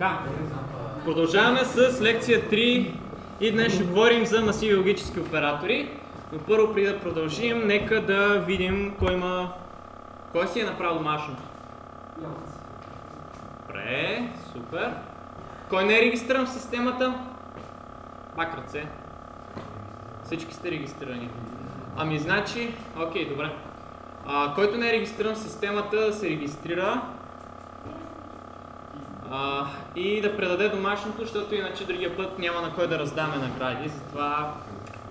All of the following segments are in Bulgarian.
Така, продължаваме с лекция 3 и днес ще говорим за масиви логически оператори. Но първо, преди да продължим, нека да видим кой има... Кой си е направил домашното? Добре, супер. Кой не е регистриран в системата? Пак ръце. Всички сте регистрирани. Ами значи, окей, добре. А, който не е регистриран в системата, се регистрира а, и да предаде домашното, защото иначе другия път няма на кой да раздаме награди. Затова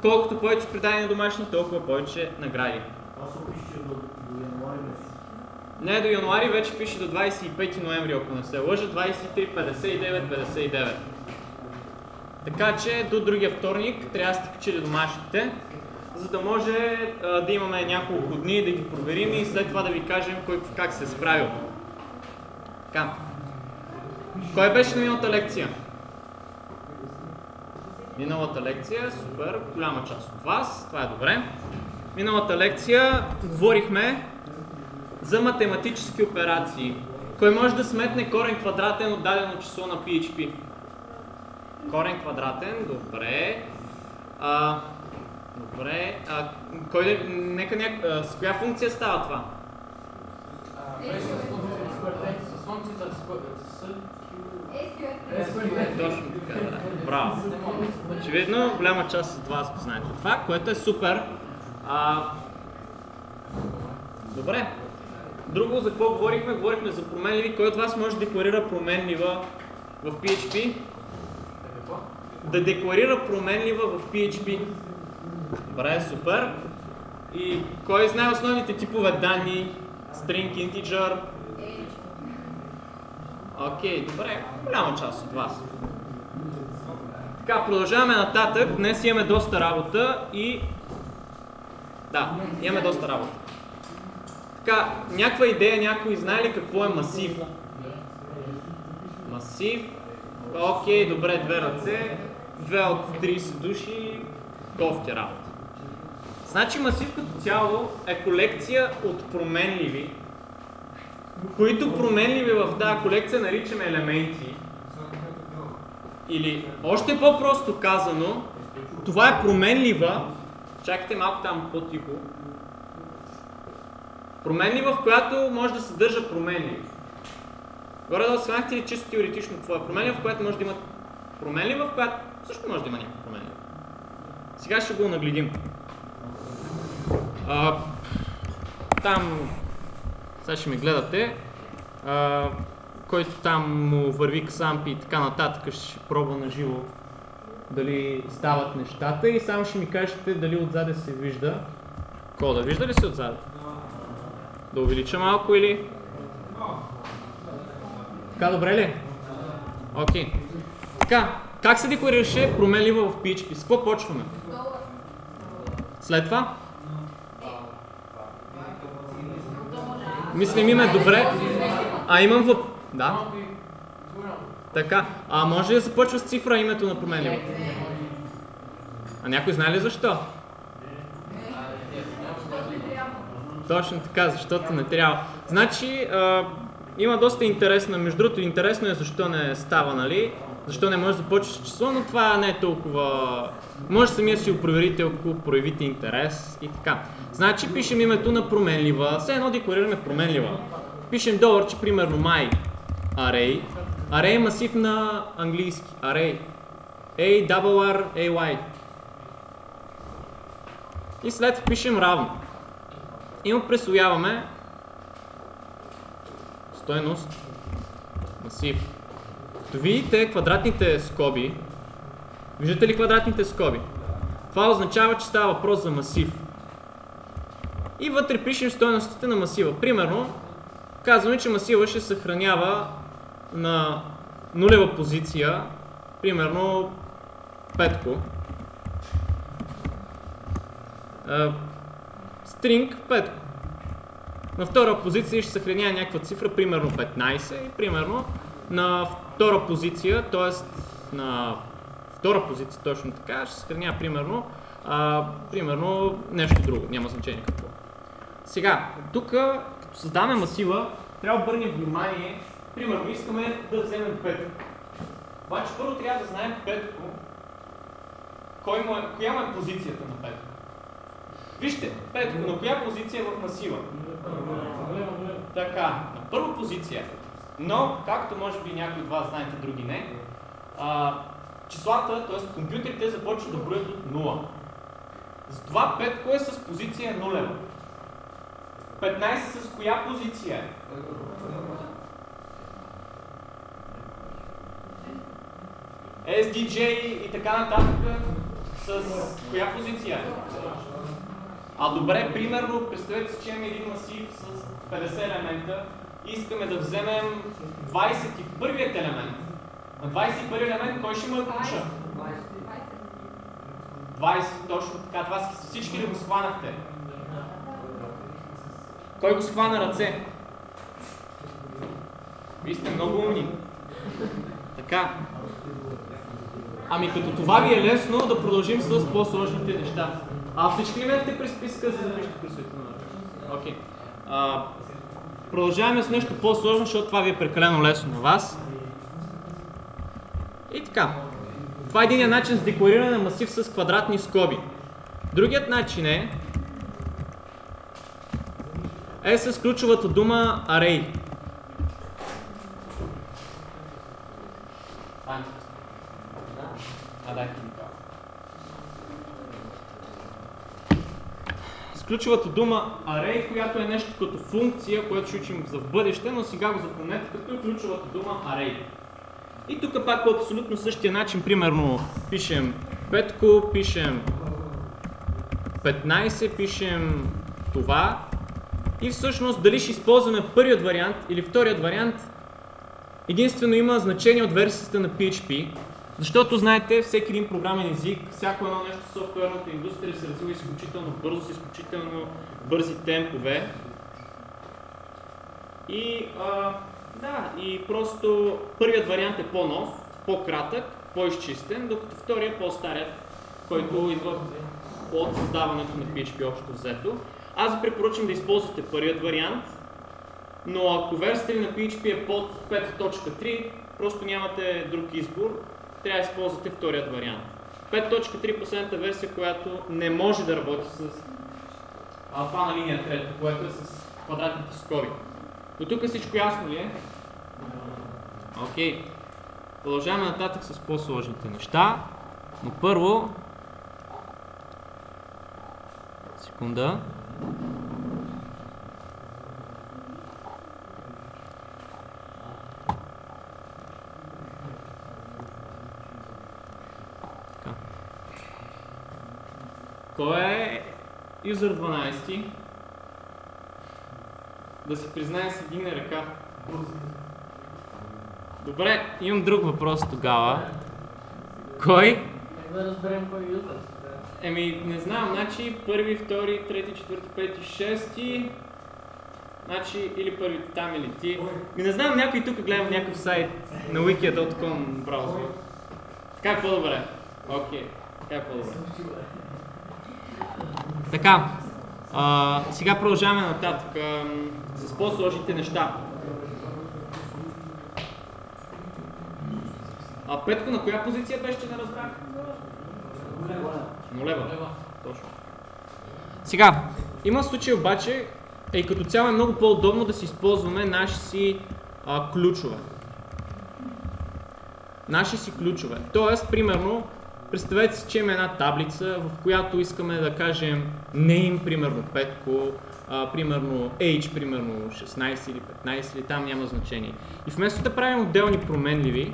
колкото повече предадени домашни, толкова повече награди. Се пише до, до януари месец. Не до януари, вече пише до 25 ноември, ако не се лъжа, 23, 59, 59. Така че до другия вторник трябва да сте качили домашните, за да може а, да имаме няколко дни да ги проверим и след това да ви кажем кой как се е справил. Така. Кой беше на миналата лекция? Миналата лекция, супер, голяма част от вас, това е добре. Миналата лекция говорихме за математически операции. Кой може да сметне корен квадратен от дадено число на PHP? Корен квадратен, добре. А, добре. А, кой да, нека ня... а, с коя функция става това? Функцията с Точно така, да. Браво. Очевидно, голяма част от вас го знаете това, което е супер. А, добре. Друго, за какво говорихме? Говорихме за променливи. Кой от вас може да декларира променлива в PHP? Да декларира променлива в PHP. Добре, супер. И кой знае основните типове данни? String, integer, Окей, добре. Голяма част от вас. Така, продължаваме нататък. Днес имаме доста работа и... Да, имаме доста работа. Така, някаква идея, някой знае ли какво е масив? Масив. Окей, добре, две ръце. Две от 30 души. Кофти работа. Значи масив като цяло е колекция от променливи, които променливи в тази колекция наричаме елементи. Или още по-просто казано, това е променлива, чакайте малко там по-тихо, променлива, в която може да съдържа промени. Горе да схванахте ли чисто теоретично какво е променлива, в която може да има променлива, в която също може да има някаква променлива. Сега ще го нагледим. А, там сега ще ме гледате, а, който там му върви ксампи и така нататък, ще пробва на живо дали стават нещата и само ще ми кажете дали отзаде се вижда кода. Вижда ли се отзаде? Да увелича малко или? Така добре ли? Окей. Okay. Така, как се декларираше променлива в PHP? С какво почваме? След това? Мислим име добре. А имам въп... Да. Така. А може ли да започва с цифра името на променлива? А някой знае ли защо? Точно така, защото не трябва. Значи, а, има доста интересно, между другото интересно е защо не става, нали? Защо не може да започне с число, но това не е толкова... Може самия си го проверите, ако проявите интерес и така. Значи пишем името на променлива, все едно декларираме променлива. Пишем долар, че примерно my array. Array е масив на английски. Array. A, double R, A, Y. И след пишем равно. И му присвояваме стойност масив. Като видите квадратните скоби, виждате ли квадратните скоби? Това означава, че става въпрос за масив. И вътре пишем стойностите на масива. Примерно, казваме, че масива ще съхранява на нулева позиция, примерно петко. Стринг петко. На втора позиция ще съхранява някаква цифра, примерно 15 и примерно на втора позиция, т.е. на втора позиция точно така, ще съхранява примерно, а, примерно нещо друго, няма значение какво. Сега, тук, като създаваме масива, трябва да обърнем внимание, примерно искаме да вземем петко. Обаче първо трябва да знаем петко, кой му е, коя му е позицията на петко. Вижте, петко, на коя позиция е в масива? Така, на първа позиция. Но, както може би някои от вас знаете, други не, а, числата, т.е. компютрите започват да броят от 0. Затова 5 е с позиция 0. 15 с коя позиция е? SDJ и така нататък с коя позиция е? А добре, примерно, представете си, че имаме един масив с 50 елемента искаме да вземем 21 елемент. На 21 елемент кой ще е ключа? 20, точно така. Това си- всички ли го схванахте? Кой го схвана ръце? Вие сте много умни. Така. Ами като това ви е лесно, да продължим с по-сложните неща. А всички ли имате през списка, за да присъствено на Окей. А, Продължаваме с нещо по-сложно, защото това ви е прекалено лесно на вас. И така. Това е един начин за деклариране на масив с квадратни скоби. Другият начин е е с ключовата дума array. А, дай ти ми това. С ключовата дума array, която е нещо като функция, което ще учим за в бъдеще, но сега го запомнете като ключовата дума array. И тук пак по абсолютно същия начин, примерно пишем петко, пишем 15, пишем това. И всъщност дали ще използваме първият вариант или вторият вариант, единствено има значение от версията на PHP, защото знаете, всеки един програмен език, всяко едно нещо в софтуерната индустрия се развива изключително бързо, с изключително бързи темпове. И а, да, и просто първият вариант е по-нов, по-кратък, по-изчистен, докато вторият е по-старият, който идва от създаването на PHP общо взето. Аз ви препоръчвам да използвате първият вариант, но ако версията ви на PHP е под 5.3, просто нямате друг избор, трябва да използвате вторият вариант. 5.3 е последната версия, която не може да работи с алфа на линия трета, което е с квадратните скоби. До тук всичко ясно ли е? Окей. Продължаваме нататък с по-сложните неща. Но първо... Секунда. Кой е юзер 12? Да се признае с един ръка. Добре, имам друг въпрос тогава. Кой? Да разберем кой е юзър? Еми, не знам, значи първи, втори, трети, четвърти, пети, шести. Значи или първи там или ти. Ми не знам, някой тук гледам някакъв сайт на wikia.com браузър. Така е по-добре. Окей, така е по-добре. Така, а, сега продължаваме нататък ам, с по-сложните неща. А Петко на коя позиция беше, че не разбрах? Нулева. Лева. Точно. Сега, има случай обаче, и като цяло е много по-удобно да си използваме наши си а, ключове. Наши си ключове. Тоест, примерно, представете си, че имаме една таблица, в която искаме да кажем name, примерно петко, а, примерно age, примерно 16 или 15 или там няма значение. И вместо да правим отделни променливи,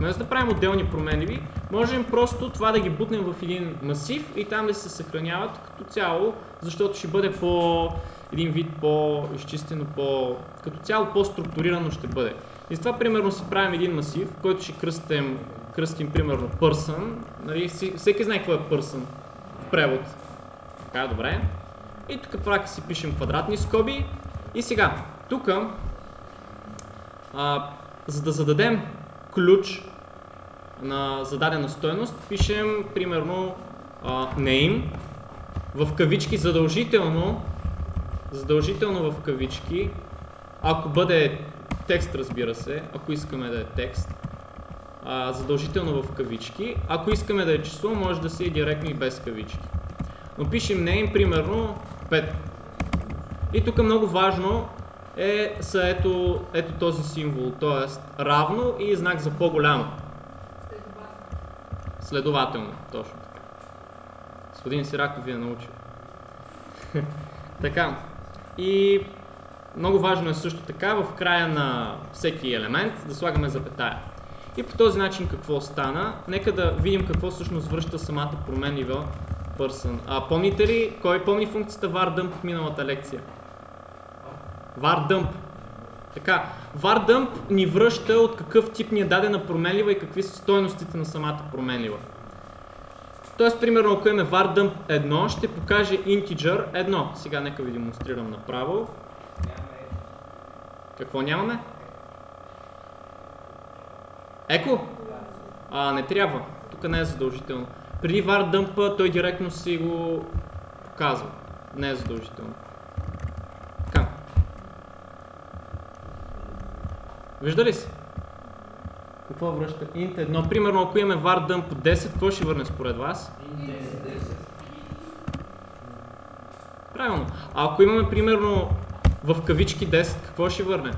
Вместо да правим отделни променливи, можем просто това да ги бутнем в един масив и там да се съхраняват като цяло, защото ще бъде по един вид по-изчистено, по... като цяло по-структурирано ще бъде. И затова примерно си правим един масив, който ще кръстим, кръстим примерно person, нали, всеки знае какво е person в превод. Така, добре. И тук пак си пишем квадратни скоби. И сега, тук, за да зададем ключ на зададена стойност, пишем примерно а, name в кавички задължително, задължително в кавички, ако бъде текст, разбира се, ако искаме да е текст, а, задължително в кавички. Ако искаме да е число, може да се и директно и без кавички. Но пишем name, примерно 5. И тук много важно е са ето, ето този символ, т.е. равно и знак за по-голямо. Следователно, точно така. Господин Сираков ви е научил. така. И много важно е също така в края на всеки елемент да слагаме запетая. И по този начин какво стана? Нека да видим какво всъщност връща самата променлива person. А помните ли, кой помни функцията var в миналата лекция? var. Така, var ни връща от какъв тип ни е дадена променлива и какви са стойностите на самата променлива. Тоест, примерно, ако имаме var dump 1, ще покаже integer 1. Сега нека ви демонстрирам направо. Какво нямаме? Еко? А, не трябва. Тук не е задължително. Преди var dump той директно си го показва. Не е задължително. Така. Вижда ли се? Какво връща? Int 1. Примерно, ако имаме var dump 10, какво ще върне според вас? Правилно. А ако имаме примерно в кавички 10, какво ще върне?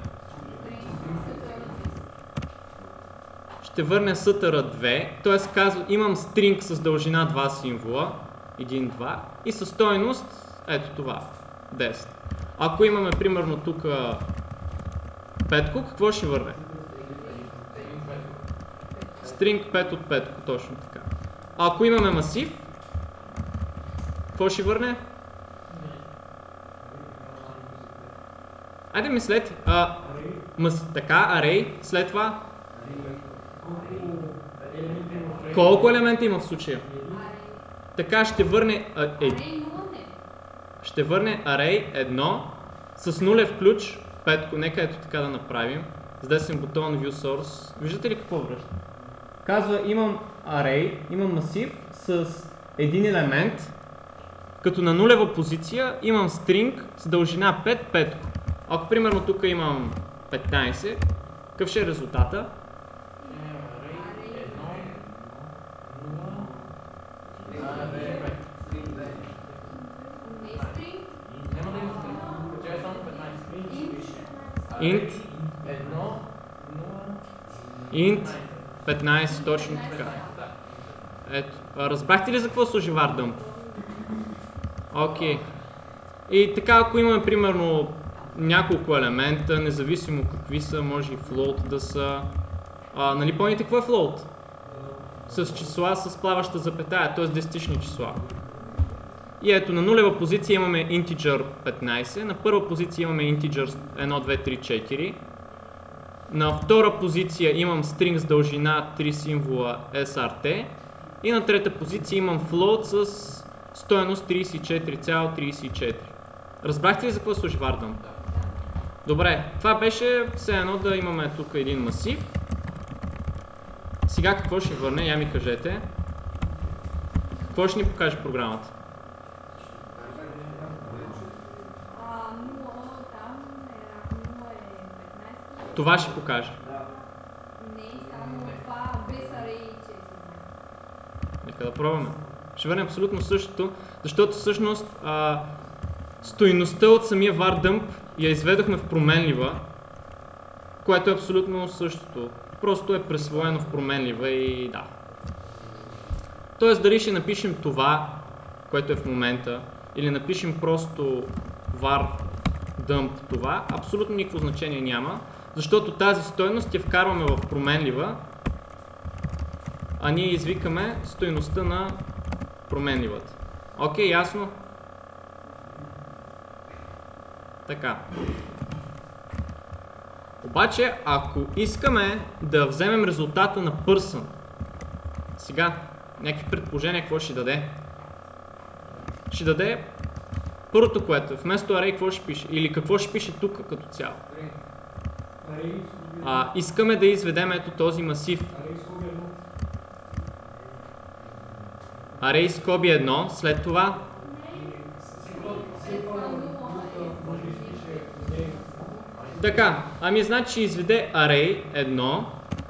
Ще върне сътъра 2, т.е. казва, имам стринг с дължина 2 символа, 1, 2 и със стойност, ето това, 10. Ако имаме примерно тук петко, какво ще върне? Стринг 5 от 5, точно така. Ако имаме масив, какво ще върне? Айде мислете. А, мас, така, array, след това. Колко елемента има в случая? Така ще върне, а, е, ще върне array 1 с нулев ключ, петко, нека ето така да направим. С десен бутон View Source. Виждате ли какво връща? Казва, имам array, имам масив с един елемент, като на нулева позиция имам string с дължина 5, петко. Ако примерно тук имам 15, какъв ще е резултата? Int, int 15, точно така. Ето. Разбрахте ли за какво служи dump? Окей. Okay. И така, ако имаме примерно няколко елемента, независимо какви са, може и float да са. А, нали помните какво е float? С числа с плаваща запетая, т.е. десетични числа. И ето на нулева позиция имаме integer 15, на първа позиция имаме integer 1, 2, 3, 4. На втора позиция имам string с дължина 3 символа srt. И на трета позиция имам float с стоеност 34,34. Разбрахте ли за какво служи Vardam? Добре, това беше все едно да имаме тук един масив. Сега какво ще върне? Я ми кажете. Какво ще ни покаже програмата? Това ще покаже. Не, само това без Нека да пробваме. Ще върнем абсолютно същото, защото всъщност а, стойността от самия dump я изведохме в променлива, което е абсолютно същото. Просто е присвоено в променлива и да. Тоест дали ще напишем това, което е в момента, или напишем просто var dump това, абсолютно никакво значение няма, защото тази стойност я вкарваме в променлива, а ние извикаме стойността на променливата. Окей, ясно? Така. Обаче, ако искаме да вземем резултата на person, сега, някакви предположения, какво ще даде? Ще даде първото, което е, вместо array, какво ще пише? Или какво ще пише тук като цяло? А, искаме да изведем ето този масив. Array скоби 1, след това след това нула е Така, ами значи ще изведе array 1,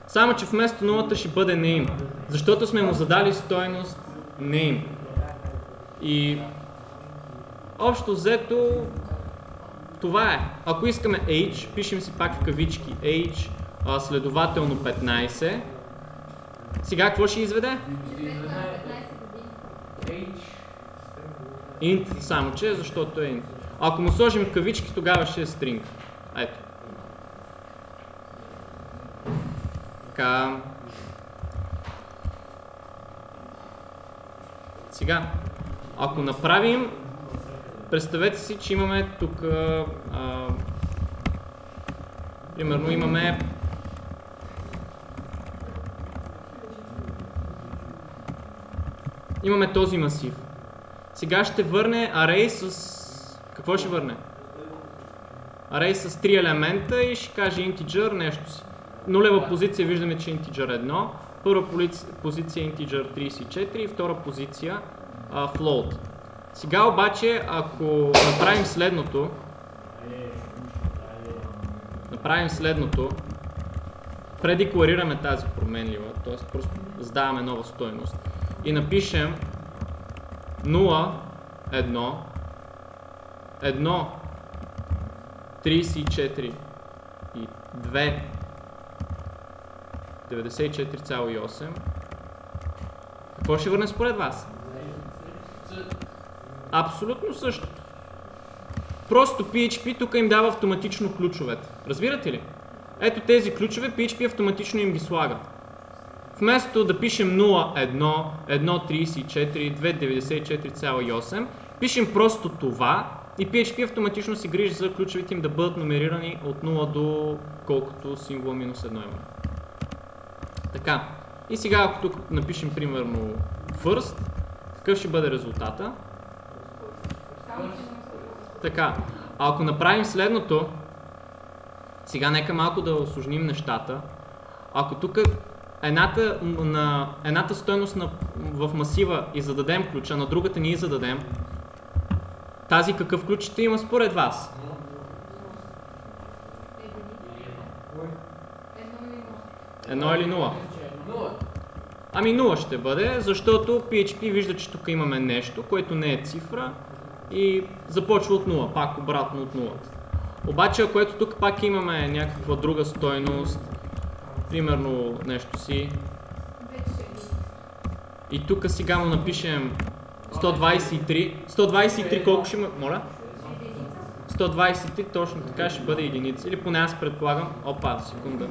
само че вместо нулата ще бъде name, защото сме му задали стойност name. И общо взето това е. Ако искаме h, пишем си пак в кавички h, а, следователно 15. Сега какво ще изведе? Ще 15 години. int, само че, защото е int. Ако му сложим кавички, тогава ще е string. Ето. Така. Сега, ако направим, представете си, че имаме тук, а, а, примерно имаме имаме този масив. Сега ще върне array с... Какво ще върне? Array с 3 елемента и ще каже integer нещо си. Нулева позиция виждаме, че е integer 1. Първа позиция е integer 34 и втора позиция а, float. Сега обаче, ако направим следното, направим следното, предекларираме тази променлива, т.е. просто задаваме нова стойност и напишем 0, 1, 1, 34 и 2, 94,8. Какво ще върне според вас? Абсолютно същото. Просто PHP тук им дава автоматично ключовете. Разбирате ли? Ето тези ключове PHP автоматично им ги слага. Вместо да пишем 0, 1, 1.34, 2.94,8, пишем просто това и PHP автоматично се грижи за ключовете им да бъдат номерирани от 0 до колкото символа минус 1 има. Така. И сега ако тук напишем примерно first, какъв ще бъде резултата? Така, а ако направим следното, сега нека малко да осложним нещата. Ако тук едната, на, едната стойност на, в масива и зададем ключа, на другата ние зададем, тази какъв ключ ще има според вас? Едно или нула. Нула? Нула. Ами 0 ще бъде, защото PHP вижда, че тук имаме нещо, което не е цифра и започва от 0, пак обратно от 0. Обаче, ако ето тук пак имаме някаква друга стойност, примерно нещо си, и тук сега му напишем 123, 123 колко ще има, моля? Единица. 123 точно така ще бъде единица, или поне аз предполагам, опа, секунда.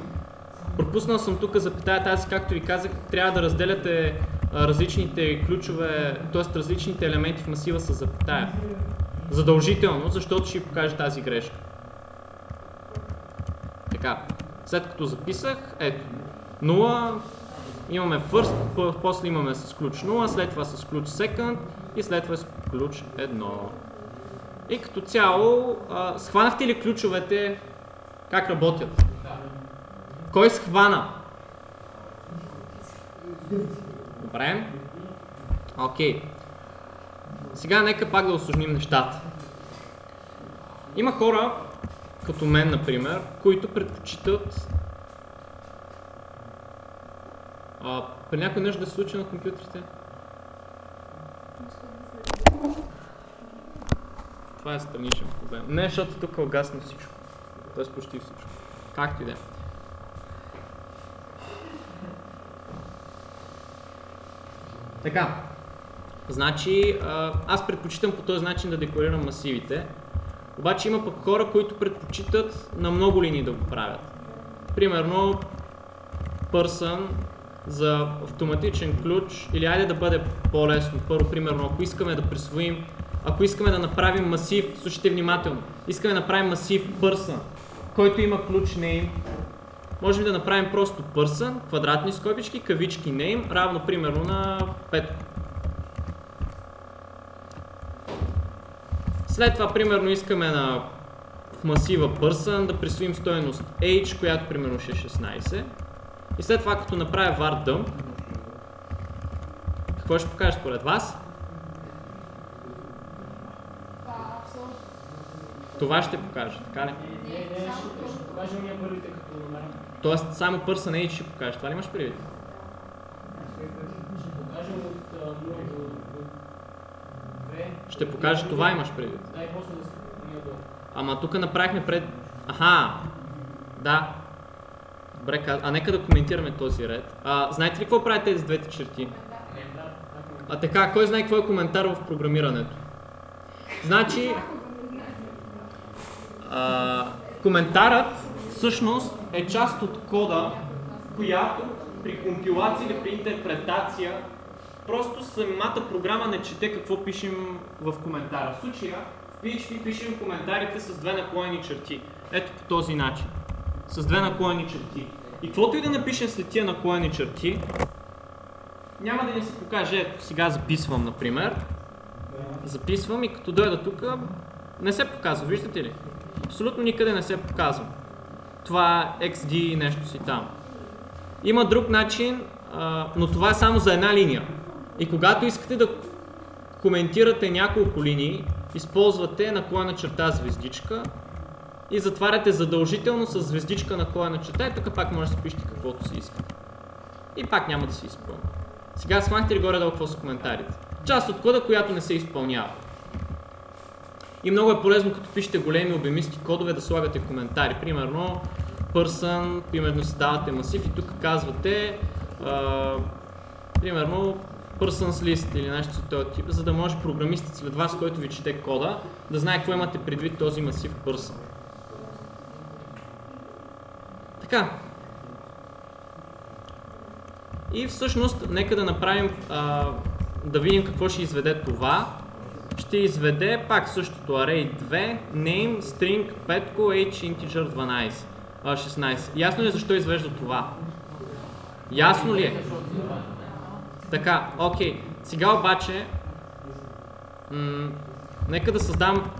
Пропуснал съм тук запитая тази, както ви казах, трябва да разделяте различните ключове, т.е. различните елементи в масива с запитая. Задължително, защото ще ви покаже тази грешка. Така, след като записах, ето, 0, имаме first, после имаме с ключ 0, след това с ключ second и след това с ключ 1. И като цяло, а, схванахте ли ключовете как работят? Кой схвана? Добре. Окей. Сега нека пак да осложним нещата. Има хора, като мен, например, които предпочитат а, при някой нещо да се случи на компютрите. Това е страничен проблем. Не, защото тук е угасна всичко. Тоест почти всичко. Както и да е. Така. Значи, аз предпочитам по този начин да декларирам масивите. Обаче има пък хора, които предпочитат на много линии да го правят. Примерно, person за автоматичен ключ, или айде да бъде по-лесно. Първо, примерно, ако искаме да присвоим, ако искаме да направим масив, слушайте внимателно, искаме да направим масив person, който има ключ name, можем да направим просто person, квадратни скобички, кавички name, равно примерно на 5. След това, примерно, искаме на в масива person да присвоим стоеност h, която примерно ще е 16. И след това, като направя var dump, какво ще покаже според вас? Това ще покаже, така ли? Не, не, ще, ще покажем ние първите като номера. Тоест само Person Age ще покаже. Това ли имаш предвид? Ще покажем от а, 0 до, до 2. Ще покаже това имаш предвид. Да, и после да. Ама тук направихме пред... Аха! Да. Добре, а нека да коментираме този ред. А, знаете ли какво правят тези двете черти? А така, кой знае какво е коментар в програмирането? Значи, а, коментарът всъщност е част от кода, която при компилация или при интерпретация просто самата програма не чете какво пишем в коментара. В случая в PHP пишем коментарите с две наклонени черти. Ето по този начин. С две наклонени черти. И каквото и да напишем след тия наклонени черти, няма да ни се покаже. Ето сега записвам, например. Записвам и като дойда тук, не се показва, виждате ли? Абсолютно никъде не се показва. Това XD и нещо си там. Има друг начин, но това е само за една линия. И когато искате да коментирате няколко линии, използвате наклона черта звездичка и затваряте задължително с звездичка наклона черта и тук пак може да си пишете каквото си искате. И пак няма да се изпълни. Сега схванахте ли горе-долу какво са коментарите? Част от кода, която не се изпълнява. И много е полезно, като пишете големи обемисти кодове, да слагате коментари. Примерно, person, примерно си давате масив и тук казвате, а, примерно, person's list или нещо от този тип, за да може програмистът след вас, който ви чете кода, да знае какво имате предвид този масив person. Така. И всъщност, нека да направим, а, да видим какво ще изведе това. Ще изведе пак същото array 2, name, string, 5, h, integer 12, а, 16. Ясно ли е защо извежда това? Ясно ли е? Така, окей. Сега обаче, нека да създам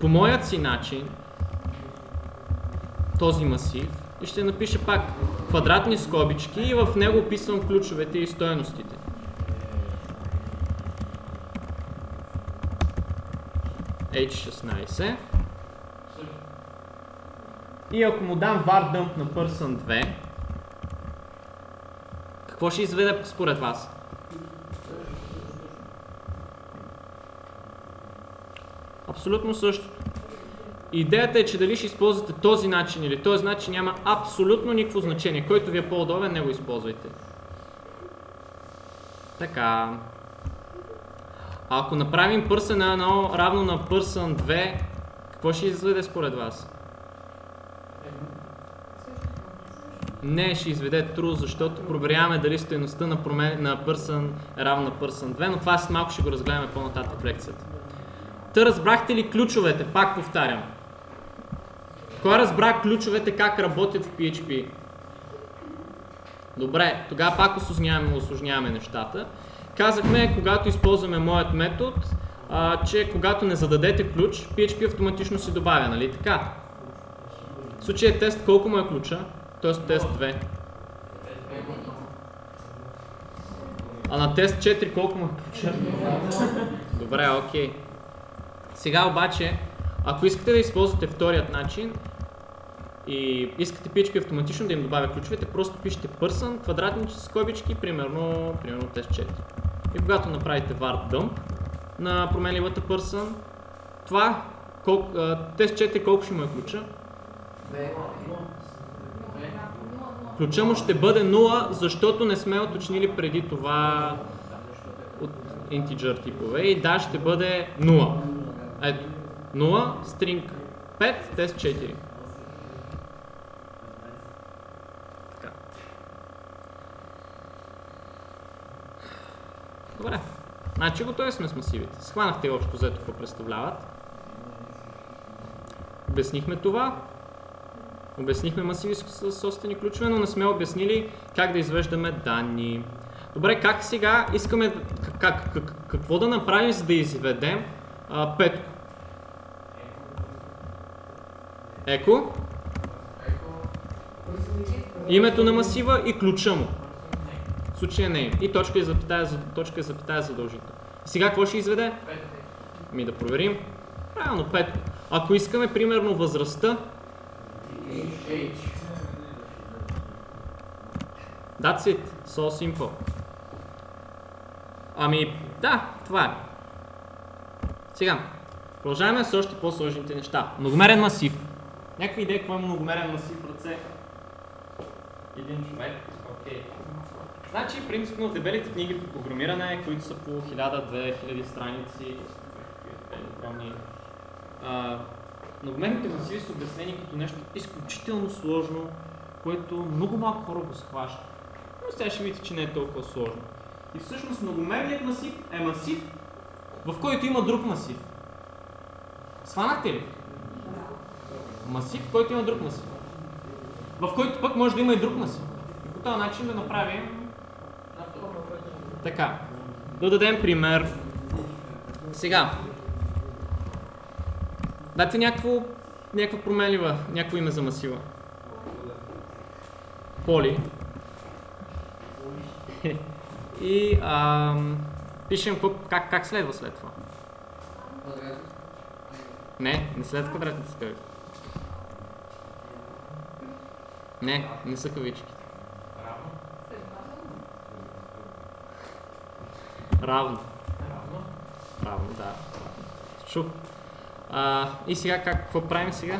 по моят си начин този масив и ще напиша пак квадратни скобички и в него описвам ключовете и стоеностите. H16 и ако му дам var dump на person 2 какво ще изведе според вас? Абсолютно същото. Идеята е, че дали ще използвате този начин или този начин няма абсолютно никакво значение. Който ви е по-удобен, не го използвайте. Така. Ако направим person 1 равно на person 2, какво ще изведе според вас? Не, ще изведе true, защото проверяваме дали стоеността на, промен... на person е равна на person 2, но това след малко ще го разгледаме по-нататък в лекцията. Та разбрахте ли ключовете? Пак повтарям. Кой разбра ключовете как работят в PHP? Добре, тогава пак осложняваме, осложняваме нещата. Казахме, когато използваме моят метод, а, че когато не зададете ключ, PHP автоматично си добавя, нали така? В случая тест колко му е ключа? Тоест тест 2. А на тест 4 колко му е ключа? Добре, окей. Сега обаче, ако искате да използвате вторият начин и искате PHP автоматично да им добавя ключовете, просто пишете person, квадратни скобички, примерно, примерно тест 4. И когато направите var dump на променливата person, това, колко, тест 4 колко ще му е ключа? Ключа му ще бъде 0, защото не сме уточнили преди това от integer типове и да, ще бъде 0. Ето, 0, string 5, тест 4. Добре. Значи готови сме с масивите. Схванахте общо взето какво представляват. Обяснихме това. Обяснихме масиви с собствени ключове, но не сме обяснили как да извеждаме данни. Добре, как сега искаме, как, как, какво да направим, за да изведем а, петко? Еко? Името на масива и ключа му. В случая не И точка и запитая, за- точка и запитая задължително. Сега какво ще изведе? Ми да проверим. Правилно, петко. Ако искаме, примерно, възрастта, H. that's it. So simple. Ами, да, това е. Сега, продължаваме с още по-сложните неща. Многомерен масив. Някаква идея какво е многомерен масив в ръце? Един човек. Окей. Значи, принципно, дебелите книги по програмиране, които са по 1000-2000 страници, огромни, многомерните масиви са обяснени като нещо изключително сложно, което много малко хора го схващат. Но сега ще видите, че не е толкова сложно. И всъщност многомерният масив е масив, в който има друг масив. Схванахте ли? Масив, в който има друг масив. В който пък може да има и друг масив. И по този начин да направим така. Да дадем пример. Сега. Дайте някакво, някаква променлива, някакво име за масива. Поли. И ам, пишем как, как следва след това. Не, не след квадратните скъби. Не, не са кавички. Равно. Равно, да. Чух. А, и сега как, какво правим сега?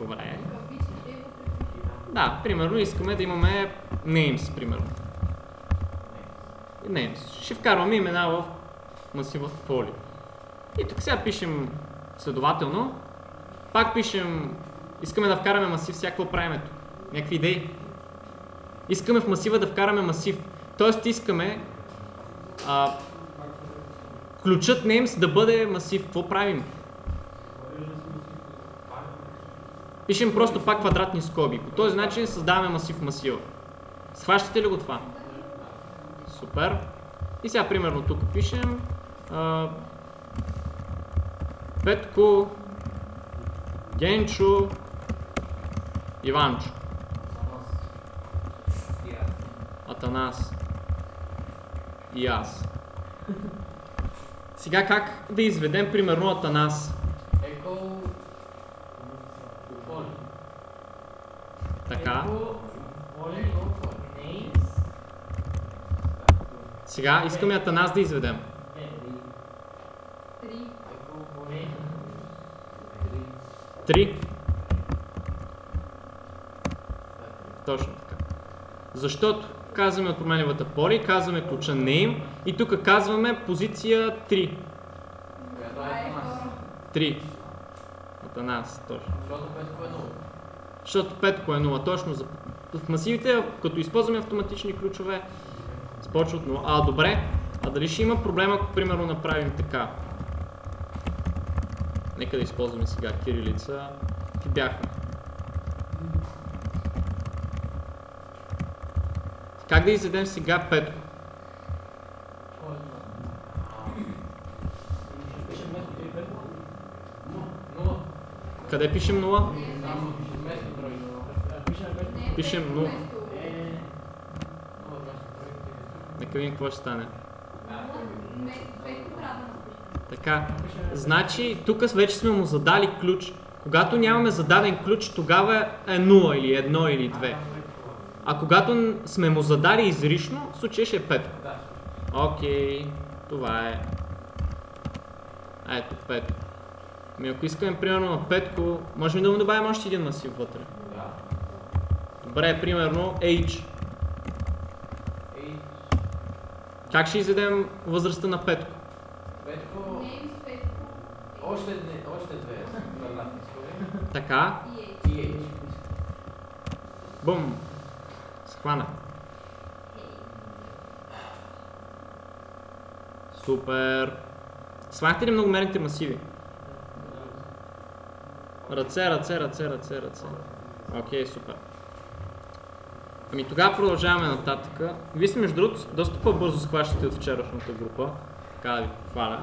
Добре. Да, примерно искаме да имаме names, примерно. Names. Ще вкарваме имена в масива поли. И тук сега пишем следователно. Пак пишем, искаме да вкараме масив, сега какво правим тук? Някакви идеи? Искаме в масива да вкараме масив. Тоест искаме а, ключът names да бъде масив. Какво правим? Пишем просто пак квадратни скоби. По този начин създаваме масив масива. Схващате ли го това? Супер. И сега примерно тук пишем а, Петко, Генчо, Иванчо. Атанас. И аз. Сега как да изведем примерно Атанас? Еко... Така. Сега искаме Атанас да изведем. Три. Еко поли. Три. Точно така. Защото казваме от променливата поли, казваме ключа name и тук казваме позиция 3. Коя е Атанас? 3. Атанас, точно. Защото Петко е 0. Защото петко е 0. Точно за... в масивите, като използваме автоматични ключове, започва от 0. А, добре. А дали ще има проблем, ако примерно направим така? Нека да използваме сега кирилица. Ти бяха. Как да изведем сега петко? Къде пишем 0? Само вместо тройка. Пишем Петко. Не, Пишем пет нула. вместо- Е, нула вместо тройка. Нека видим какво ще стане. Така. Значи, тук вече сме му задали ключ. Когато нямаме зададен ключ, тогава е 0 или 1 или 2. А когато сме му задали изрично, в случая ще е 5. Да. Окей, това е. А, ето 5. Ми ако искаме примерно на 5, можем да му добавим още един масив вътре. Да. Добре, примерно H. Ей, Как ще изведем възрастта на 5? Петко. Names, петко. Още, не, още две скоби. Така. И H. бум. Схвана. Супер. Свахте ли многомерните масиви? Ръце, ръце, ръце, ръце, ръце. Окей, супер. Ами тогава продължаваме нататък. Вие сте между другото доста по-бързо схващате от вчерашната група. Така да ви хваля.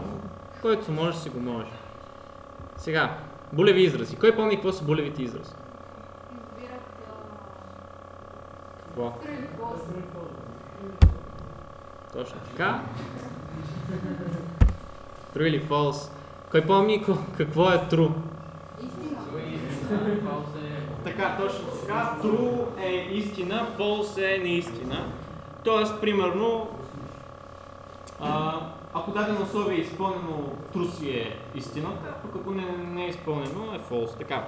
Който може си го може. Сега, булеви изрази. Кой помни какво са булевите изрази? Какво? Точно така. True или false? Кой помни какво е true? Истина. Така, точно така. True е истина, false е неистина. Тоест, примерно, а, ако дадено условие е изпълнено, true си е истината, пък ако не, не е изпълнено, е false. Така.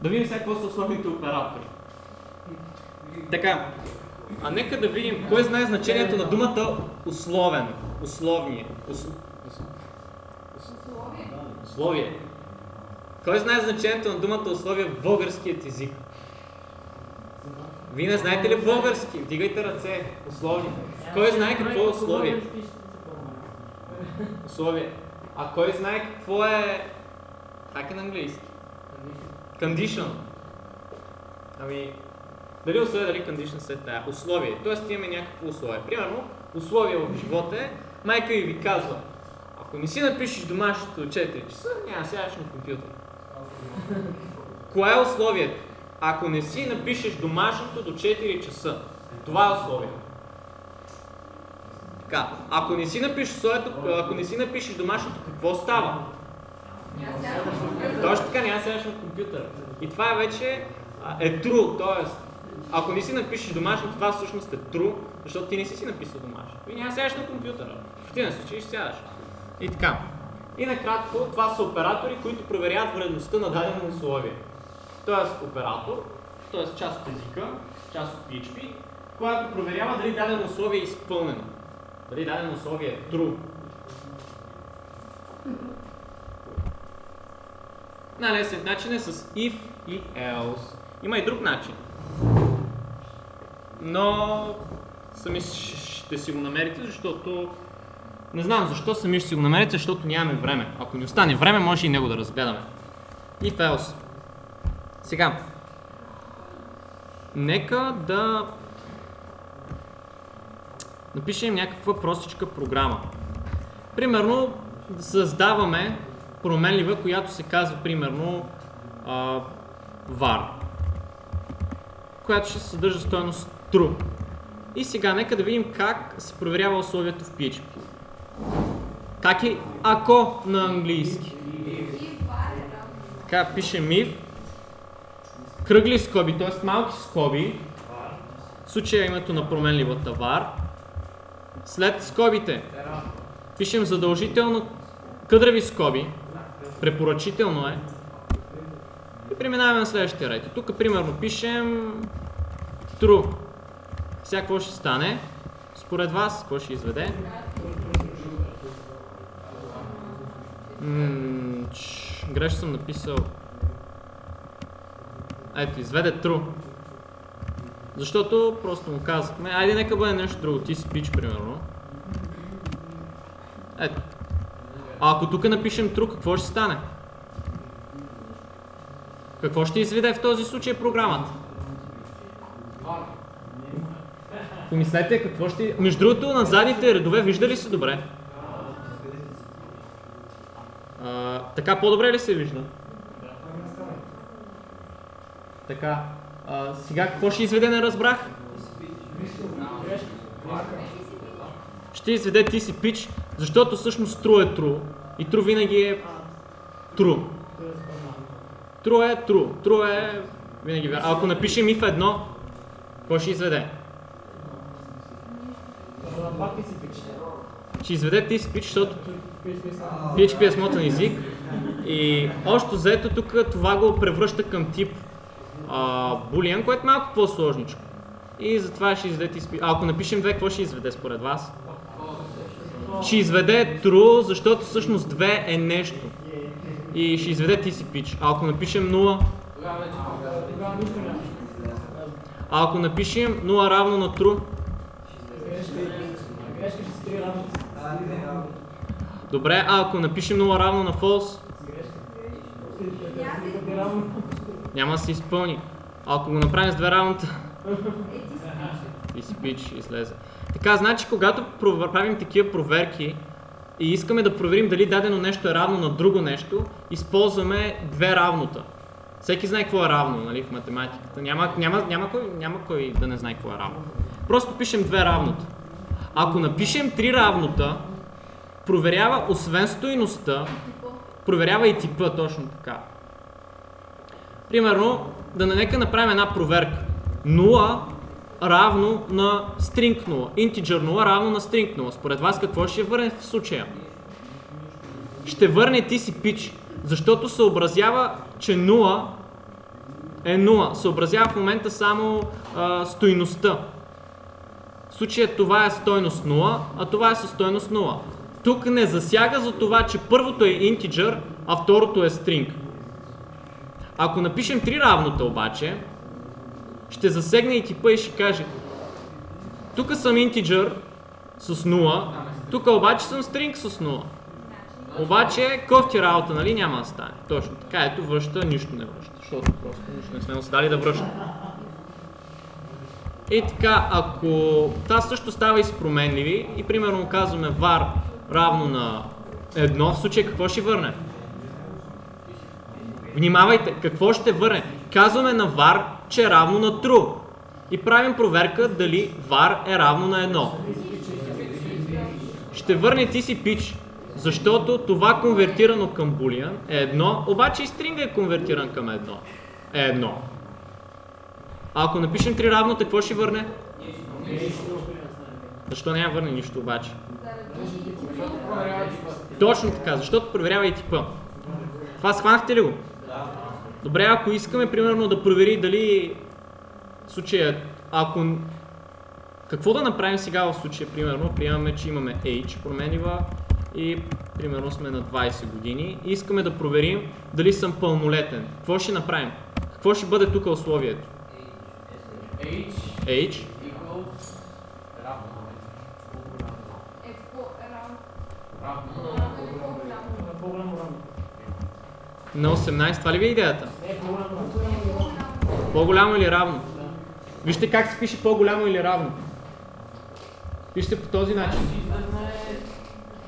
Да видим сега какво са условните оператори. Така. А нека да видим, кой знае значението на думата условен, условни, ус, ус, Условие. Кой знае значението на думата условие в българският език? Вие не знаете ли български? Вдигайте ръце. Условие. Кой знае какво е условие? Условие. А кой знае какво е... Как е на английски? Condition. Ами, дали условие, дали condition след тая? Условие. Тоест имаме някакво условие. Примерно, условие в живота е, майка ви ви казва, ако не си напишеш домашното до 4 часа, няма да сядаш на компютър. Кое е условието? Ако не си напишеш домашното до 4 часа, това е условие. Така, ако не си напишеш ако не си напишеш домашното, какво става? Точно така, няма да седаш на компютъра. И това е вече е true, т.е. ако не си напишеш домашно, това всъщност е true, защото ти не си си написал домашно. И няма да сядаш на компютъра. В противен случай ще сядаш. И така. И накратко, това са оператори, които проверяват вредността на дадено условие. Тоест оператор, т.е. част от езика, част от PHP, която проверява дали дадено условие е изпълнено. Дали дадено условие е true. Най-лесният начин е с if и else. Има и друг начин. Но сами ще си го намерите, защото не знам защо сами ще си го намерите, защото нямаме време. Ако ни остане време, може и него да разгледаме. If else. Сега. Нека да напишем някаква простичка програма. Примерно, създаваме променлива, която се казва примерно а, var, която ще съдържа стоеност true. И сега нека да видим как се проверява условието в PHP. Как е ако на английски? Така пише if, кръгли скоби, т.е. малки скоби, в случая името на променливата var, след скобите пишем задължително къдрави скоби, препоръчително е, и преминаваме на следващия ред. Тук примерно пишем true. Сега какво ще стане? Според вас, какво ще изведе? М, грешно съм написал. Ето, изведе true. Защото просто му казахме, айде нека бъде нещо друго, ти си пич, примерно. Ето. А ако тук напишем true, какво ще стане? Какво ще изведе в този случай програмата? Помислете какво ще... Между другото, на задните редове вижда ли се добре? А, така по-добре ли се вижда? Така. А, сега какво ще изведе, не разбрах? Ще изведе ти си пич, защото всъщност true е true. И true винаги е true. True е true. True е винаги вярно. Ако напишем if едно, какво ще изведе? Пак ти си пич. Ще изведе ти си пич, защото PHP е смотан език и още взето тук това го превръща към тип булиан, което е малко по-сложничко. И затова ще изведе спи... А ако напишем 2, какво ще изведе според вас? Ще изведе true, защото всъщност 2 е нещо. И ще изведе пич. А ако напишем 0, Тогава вече Тогава нищо няма. а ако напишем 0 равно на true, Грешка грешка ще се три равно. Добре, а ако напишем 0 равно на false, няма да се изпълни. А ако го направим с две равната, и си пич излезе. Така, значи, когато правим такива проверки и искаме да проверим дали дадено нещо е равно на друго нещо, използваме две равнота. Всеки знае какво е равно нали, в математиката. Няма, няма, няма, кой, няма кой да не знае какво е равно. Просто пишем две равнота. Ако напишем три равнота, проверява освен стойността, Типа. проверява и типа точно така. Примерно, да не нека направим една проверка. 0 равно на string 0. Integer 0 равно на string 0. Според вас какво ще върне в случая? Ще върне ти си пич, защото съобразява, че 0 е 0. Съобразява в момента само а, стойността. Случая това е стойност 0, а това е със стойност 0. Тук не засяга за това, че първото е integer, а второто е string. Ако напишем три равнота обаче, ще засегне и типа и ще каже тук съм integer с 0, тук обаче съм string с 0. Обаче кофти работа, нали, няма да стане. Точно така, ето връща, нищо не връща, защото просто нищо не сме му дали да връща. И така, ако това също става и с променливи и примерно казваме var равно на 1, в случай какво ще върне? Внимавайте, какво ще върне? Казваме на var, че е равно на true. И правим проверка дали var е равно на 1. Ще върне ти си пич, защото това конвертирано към boolean е едно, обаче и стринга е конвертиран към едно. Е едно. Ако напишем три равнота, какво ще върне? Защо няма върне нищо обаче? Точно така, защото проверява и типа. Това схванахте ли го? Добре, ако искаме примерно да провери дали случая, ако... Какво да направим сега в случая, примерно, приемаме, че имаме age променива и примерно сме на 20 години и искаме да проверим дали съм пълнолетен. Какво ще направим? Какво ще бъде тук условието? H Age equals равно. Е по-равно. Равно. На по-голямо равно. на 18, това ли ви е идеята? Не, по-голямо по-голямо. Или равно? Вижте как се пише по-голямо или равно. Пишете по този начин.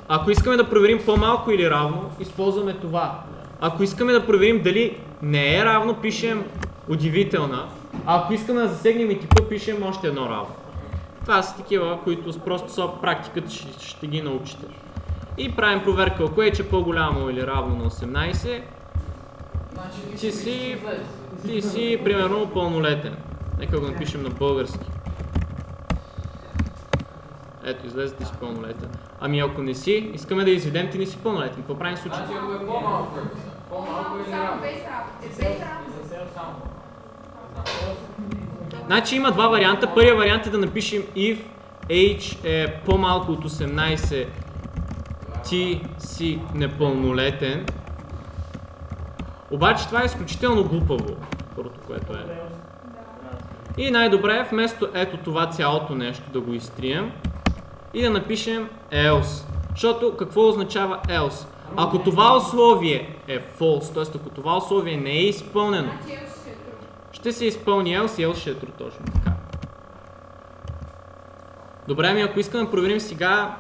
Ако искаме да проверим по-малко или равно, използваме това. Ако искаме да проверим дали не е равно, пишем удивителна. А ако искаме да засегнем и типа, пишем още едно равно. Това са такива, които с просто са практиката ще, ще ги научите. И правим проверка, ако е, че е по-голямо или равно на 18, Значи Ти си- ти си примерно пълнолетен. Нека го напишем на български. Ето, излезе ти си пълнолетен. Ами ако не си, искаме да изведем ти не си пълнолетен. Какво правим случай? Значи ако е по-малко, по-малко или Само равно? без равно. Е без равно. Значи има два варианта. Първият вариант е да напишем if age е по-малко от 18, ти си непълнолетен. Обаче това е изключително глупаво, първото което е. И най-добре е вместо ето това цялото нещо да го изтрием и да напишем else. Защото какво означава else? Ако това условие е false, т.е. ако това условие не е изпълнено, ще е се изпълни е true точно така. Добре, ами ако искаме да проверим сега,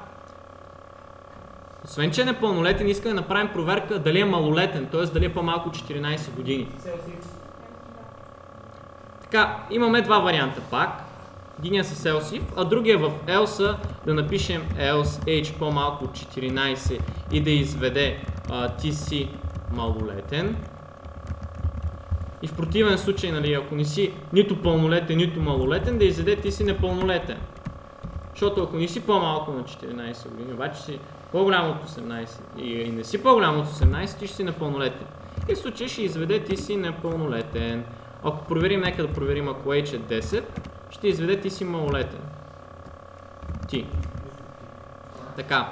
освен че е непълнолетен, искаме да направим проверка дали е малолетен, т.е. дали е по-малко от 14 години. Така, имаме два варианта пак. Единия с else if, а другия в else да напишем else age по-малко от 14 и да изведе си малолетен. И в противен случай, нали, ако не си нито пълнолетен, нито малолетен, да изведе ти си непълнолетен. Защото ако не си по-малко на 14 години, обаче си по-голям от 18 и, и не си по-голям от 18, ти ще си непълнолетен. И в случай ще изведе ти си непълнолетен. Ако проверим, нека да проверим, ако H е 10, ще изведе ти си малолетен. Ти. Така.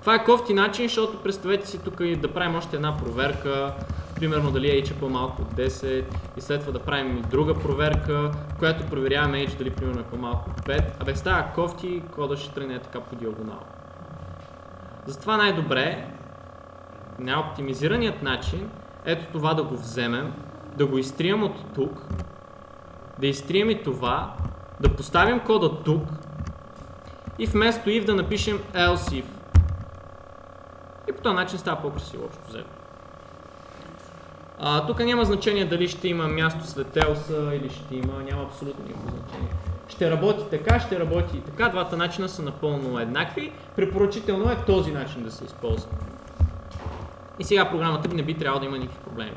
Това е кофти начин, защото представете си тук и да правим още една проверка, примерно дали H е по-малко от 10 и след това да правим и друга проверка, която проверяваме H дали примерно е по-малко от 5. Абе става кофти, кода ще тръгне така по диагонал. Затова най-добре на оптимизираният начин ето това да го вземем, да го изтрием от тук, да изтрием и това, да поставим кода тук и вместо if да напишем else if. И по този начин става по-красиво общо взето. А, тук няма значение дали ще има място след else или ще има, няма абсолютно никакво значение. ще работи така, ще работи и така. Двата начина са напълно еднакви. Препоръчително е този начин да се използва. И сега програмата не би трябвало да има никакви проблеми.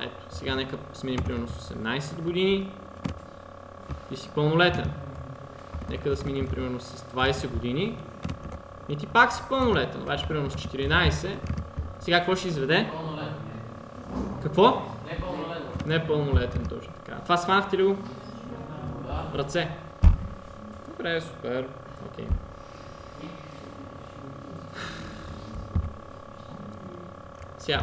Ето, сега нека сменим примерно с 18 години. Ти си пълнолетен. Нека да сменим примерно с 20 години. И ти пак си пълнолетен, обаче примерно с 14. Сега какво ще изведе? Какво? Не пълнолетен. Не пълнолетен, точно така. Това сванахте ли го? Да. Ръце. Добре, супер. Окей. Сега.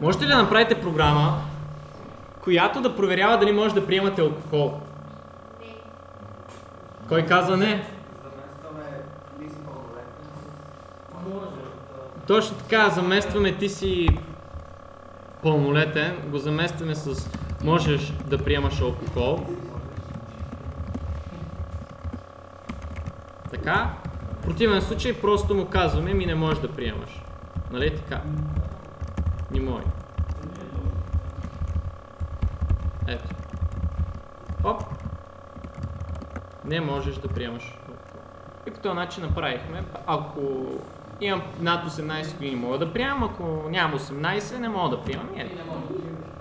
Можете ли да направите програма, която да проверява дали може да приемате алкохол? Не. Кой каза не? Заместваме ли си пълнолетен с... Точно така, заместваме ти си пълнолетен, го заместваме с можеш да приемаш алкохол. Така. В противен случай просто му казваме ми не можеш да приемаш. Нали така? Не може. Ето. Оп. Не можеш да приемаш. И по този начин направихме. Ако имам над 18 години мога да приемам, ако нямам 18 не мога да приемам. Еми,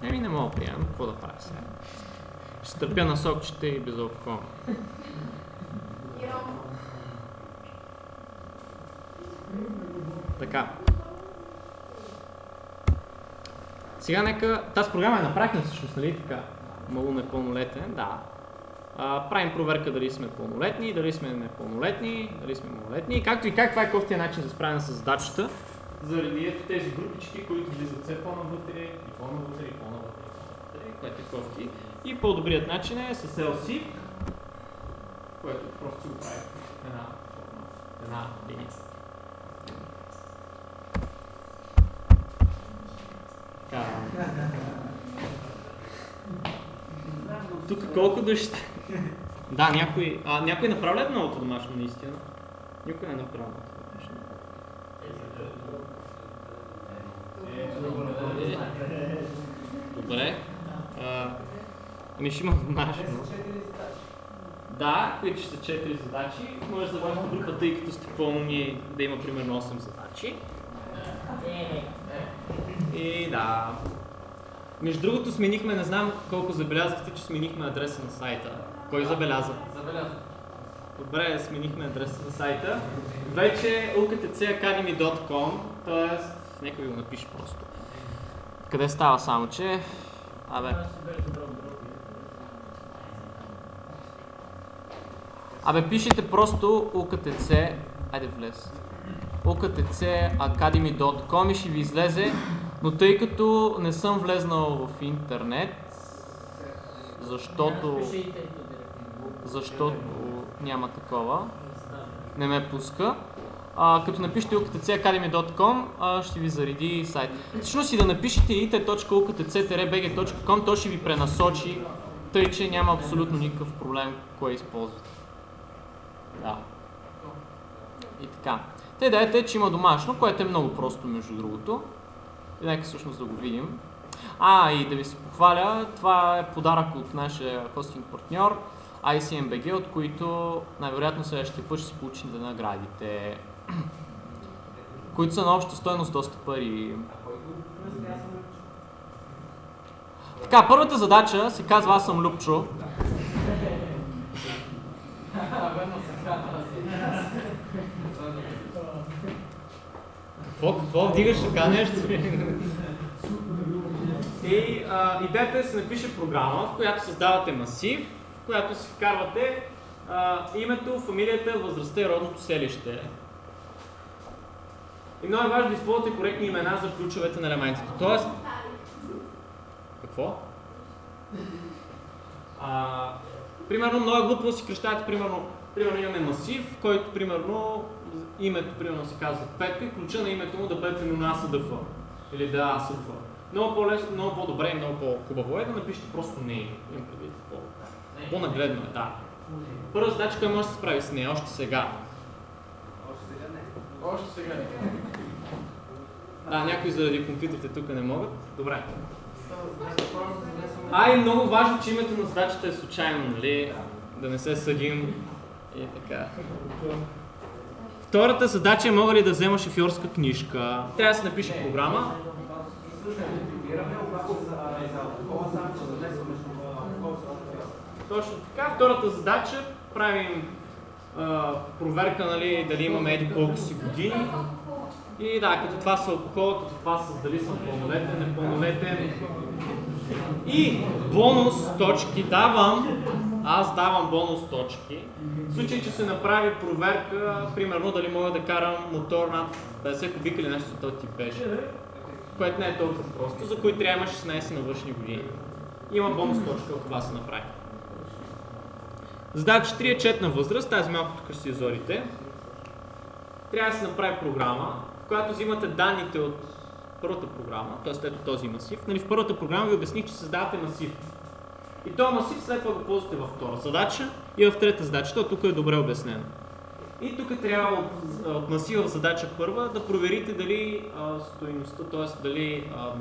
не не мога да приемам. Какво да правя сега? Ще стъпя на сокчета и без алкохол. И ром. Така. Сега нека... Тази програма е направихме всъщност, нали така? Малум е пълнолетен, да. А, правим проверка дали сме пълнолетни, дали сме непълнолетни, дали сме малолетни. Както и как, това е кофтия начин за справяне с задачата. Заради ето тези групички, които влизат все по-навътре, и по-навътре, и по-навътре, което е кофти. И по-добрият начин е с LC, което просто си го прави една една линия. Тук колко души сте? Да, някой, а, някой направи ли новото домашно наистина? Никой не. Е, Добре. Ами ще има домашно. Да, които ще са 4 задачи. Може за вашата група, тъй като сте пълни, да има примерно 8 задачи. И да. Между другото сменихме, не знам колко забелязахте, че сменихме адреса на сайта. Кой забеляза? Забеляза. Добре, сменихме адреса на сайта. Вече uktcacademy.com, т.е. нека ви го напиша просто. Къде става само, че... Абе, Абе, пишете просто UKTC, айде влез, uktcacademy.com и ще ви излезе, но тъй като не съм влезнал в интернет, защото, защото няма такова, не ме пуска, а, като напишете uktcacademy.com а, ще ви зареди сайт. Всъщност и да напишете it.uktc-bg.com, то ще ви пренасочи, тъй че няма абсолютно никакъв проблем кое използвате. Да. И така. Те идеята е, че има домашно, което е много просто между другото. И нека всъщност да го видим. А, и да ви се похваля, това е подарък от нашия хостинг партньор ICMBG, от които най-вероятно следващия път ще се получите наградите, които са на обща стойност доста пари. Така, първата задача се казва Аз съм Любчо. Какво, какво вдигаш така нещо? И а, идеята е да се напише програма, в която създавате масив, в която си вкарвате а, името, фамилията, възрастта и родното селище. И много е важно да използвате коректни имена за ключовете на елементите. Тоест, какво? А, примерно, много глупо си кръщавате, примерно, примерно имаме масив, в който, примерно, името, примерно, се казва Петко и ключа на името му да бъде АСДФ или да АСФ. Много по-лесно, много по-добре и много по-хубаво е да напишете просто не. Имам предвид. По- По-нагледно е, да. Първа задача, кой може да се справи с нея още сега. Още сега не. Още сега не. А, някои заради компютрите тук не могат. Добре. А и много важно, че името на задачата е случайно, нали? Да не се съдим и така. Втората задача е мога ли да взема шофьорска книжка. Трябва да се напише програма. Точно така. Втората задача правим а, проверка нали, дали имаме еди колко си години. И да, като това са алкохол, като това са дали съм пълнолетен, непълнолетен. И бонус точки давам, аз давам бонус точки. В случай, че се направи проверка, примерно дали мога да карам мотор над 50 кубика или нещо от този тип беше. Което не е толкова просто, за които трябва да има 16 навършени години. Има бонус точка, ако това се направи. Задача 3 е четна възраст, тази малко тук си изорите. Трябва да се направи програма, в която взимате данните от първата програма, т.е. ето този масив. Нали, в първата програма ви обясних, че създавате масив. И този масив след това го ползвате във втора задача и в трета задача. То тук е добре обяснено. И тук трябва от, от масива задача първа да проверите дали а, стоиността, т.е. дали а,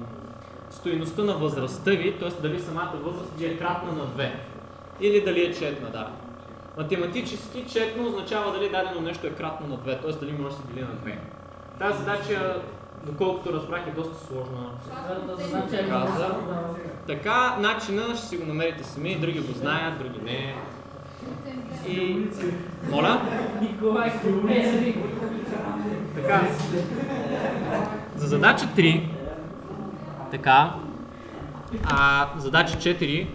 стоиността на възрастта ви, т.е. дали самата възраст ви е кратна на 2. Или дали е четна, да. Математически четно означава дали дадено нещо е кратно на 2, т.е. дали може да се дели на 2. Тази задача, доколкото разбрах, е доста сложна. Така, начина ще си го намерите сами, други го знаят, други не. И... Моля? Николай. Така. За задача 3, така, а задача 4,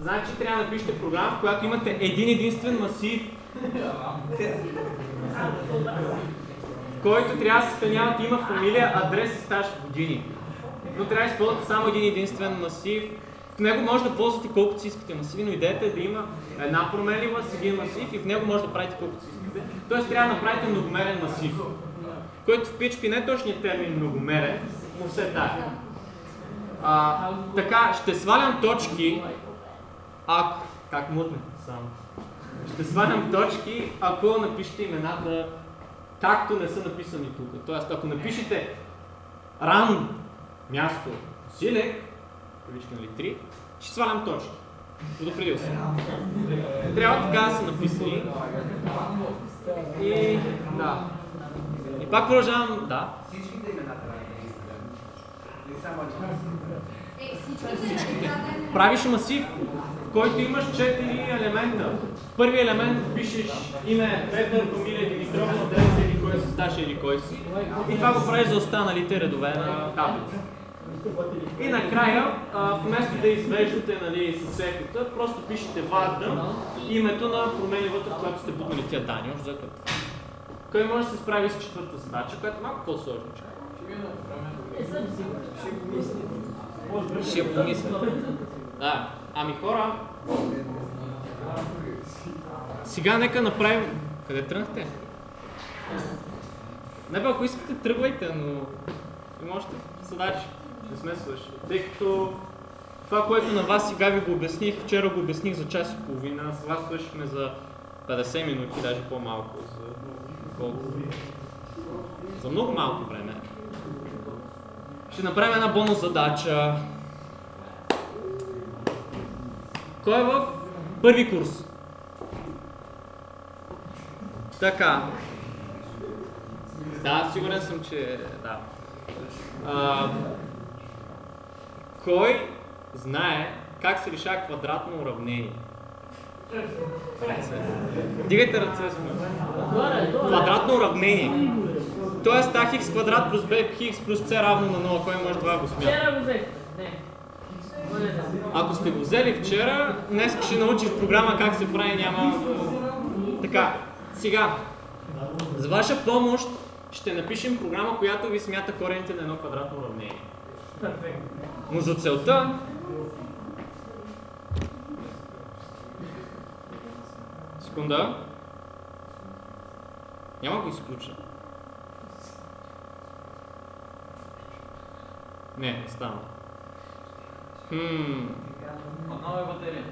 значи трябва да напишете програма, в която имате един единствен масив, в който трябва да се съхранявате има, фамилия, адрес и стаж в години. Но трябва да използвате само един единствен масив. Него може да ползвате колкото си искате масиви, но идеята е да има една променлива с един масив и в него може да правите колкото си искате. Тоест трябва да направите многомерен масив, който в PHP не е точният термин многомерен, но все така. А, така, ще свалям точки, ако... Как мутне? Само. Ще свалям точки, ако напишете имената както не са написани тук. Тоест, ако напишете ран, място, силек, кавичка нали 3, ще свалям точки. Предупредил съм. Трябва така да са написани. И да. И пак продължавам, да. Всичките имена трябва да. Е, всичките. Правиш масив, в който имаш 4 елемента. В първи елемент пишеш име, Петър, фамилия, Димитров, адрес или кой си стаж или кой си. И това го правиш за останалите редове на таблица. И накрая, вместо да извеждате нали, със просто пишете варда името на променливата, в която сте бутнали тия данни. Кой може да се справи с четвърта задача, която е малко по-сложна. Ще помисля. Да. Ами хора, сега нека направим... Къде тръгнахте? Не бе, ако искате, тръгвайте, но има още задачи. Не сме свършили. Тъй като това, което на вас сега ви го обясних, вчера го обясних за час и половина, с вас свършихме за 50 минути, даже по-малко. За колко? За много малко време. Ще направим една бонус задача. Кой е в първи курс? Така. Да, сигурен съм, че да. А, кой знае как се решава квадратно уравнение? Дигайте ръце с. Квадратно уравнение. Тоест А хикс квадрат плюс хикс плюс С равно на 0. Кой може това го смята? Вчера го взех. Ако сте го взели вчера, днес ще научиш програма как се прави, няма... Така, сега, за ваша помощ ще напишем програма, която ви смята корените на едно квадратно уравнение. Перфектно. Но за целта... Секунда. Няма го изключа. Не, не стана. Хм. Отново е батерия.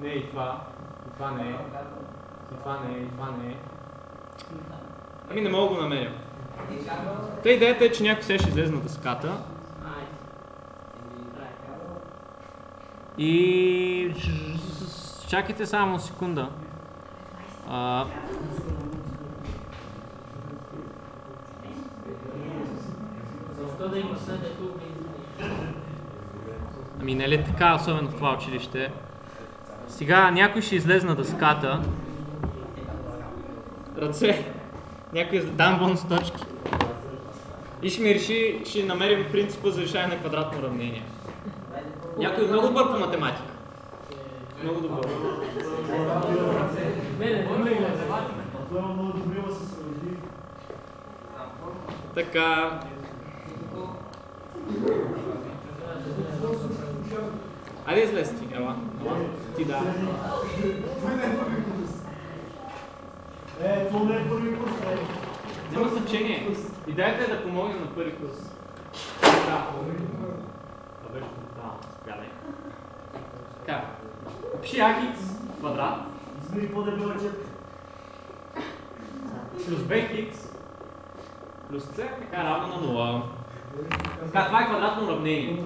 Не, и това. И това не е. И това не е, и това не е. Ами не мога да го намеря. Та идеята е, че някой сега ще излезе на дъската и... Чакайте само секунда. А... Е Ами не ли е така, особено в това училище? Сега някой ще излезе на дъската. Ръце. Някой излезе. Дам бонус точки. И ще ми реши, ще намерим принципа за решаване на квадратно уравнение. Някой е много добър по математика. Много добър. Така. Айде излез ти, ела. Ела. Ти да. Е, това не е първи курс, е. Няма значение. Идеята е да помогнем на първи курс. Да. Това беше брутално. Спрядай. Така. Пиши AX квадрат Измери по-дебела четка. плюс BX плюс C така равно на 0. Така, това е квадратно уравнение.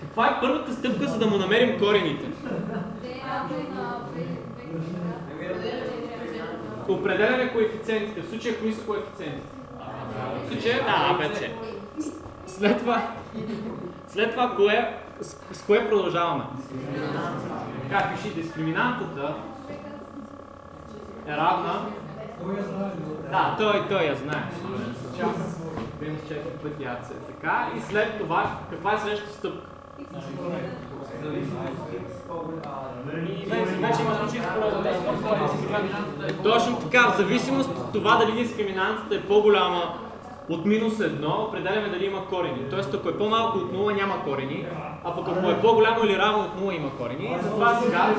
Каква е първата стъпка, за да му намерим корените? Определяме коефициентите. В случая кои са коефициентите? В случая да, А, Б, С. След това, след това кое, с, с кое продължаваме? Така, пиши дискриминантата е равна. Да, той, я знае. Минус 4 пъти АЦ. Така, и след това, каква е следващата стъпка? Точно така, в зависимост от това дали дискриминантата е по-голяма от минус 1, определяме дали има корени. Тоест, ако е по-малко от 0, няма корени, а пък ако е по-голямо или равно от 0, има корени. И затова сега,